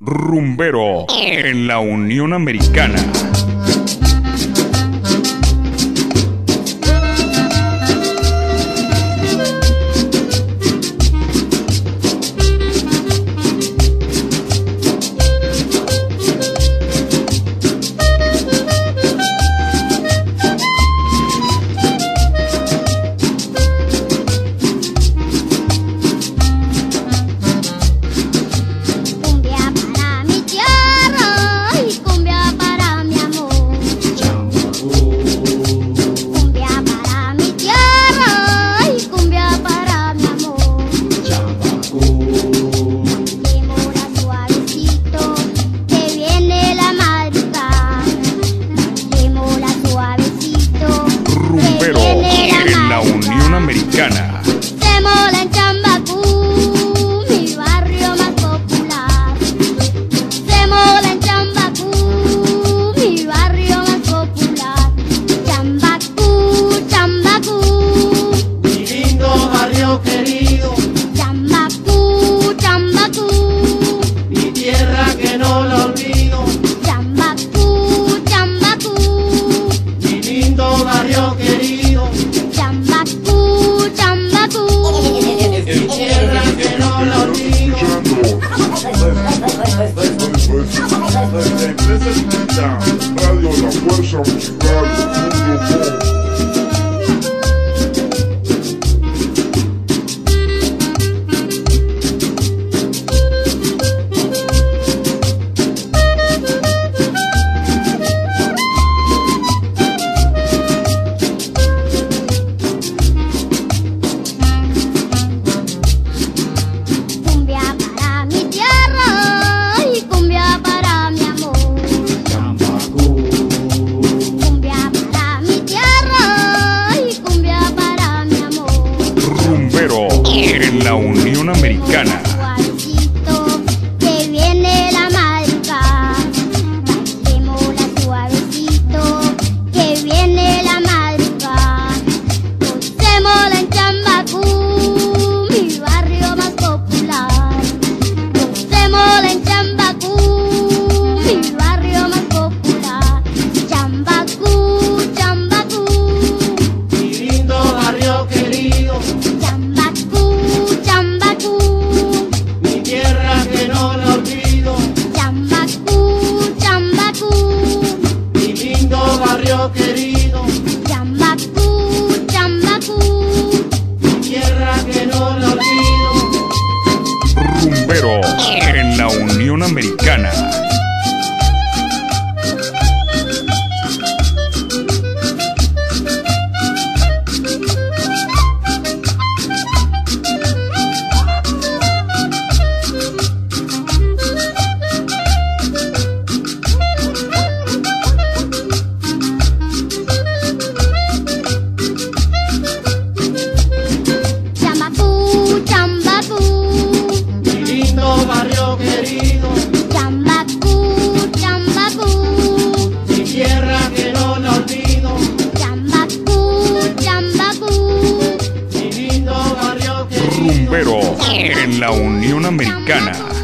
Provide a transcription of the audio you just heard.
Rumbero en la Unión Americana. somos caros. en la Unión Americana. Unión Americana. querido. Chambacú, chambacú. Mi tierra que no la olvido. Chambacú, chambacú. Mi lindo barrio querido. Rumbero en la Unión Americana.